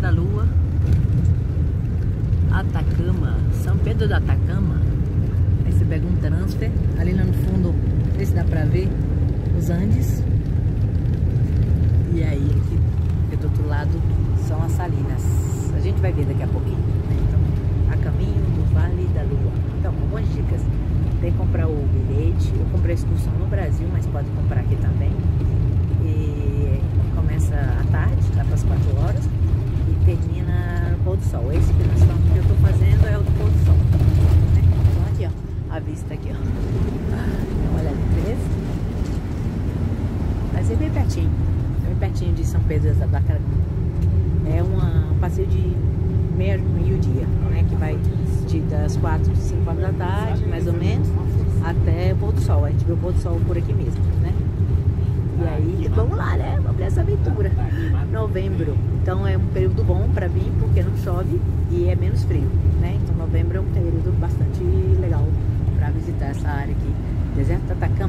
da Lua, Atacama, São Pedro da Atacama. Aí você pega um transfer, ali no fundo, não sei se dá pra ver, os Andes. E aí, aqui do outro lado, são as Salinas. A gente vai ver daqui a pouquinho. Né? Então, a caminho do Vale da Lua. Então, algumas dicas. Tem que comprar o bilhete. Eu comprei a excursão no Brasil, mas pode comprar aqui também. E começa à tarde, lá para as 4 horas, e termina no pôr do sol. Esse que, nós estamos, que eu estou fazendo é o do pôr do sol. Né? Então aqui, ó, a vista aqui, ó. Dá uma olhada beleza? Mas é bem pertinho, bem pertinho de São Pedro da Barcarana. É uma, um passeio de meio, meio dia, né? Que vai de, das 4, 5 horas da tarde, mais ou menos, até o pôr do sol. A gente vê o pôr do sol por aqui mesmo, né? E aí, vamos lá, né? Vamos ver essa aventura. Novembro, então é um período bom para vir porque não chove e é menos frio, né? Então novembro é um período bastante legal para visitar essa área aqui. Deserto Atacama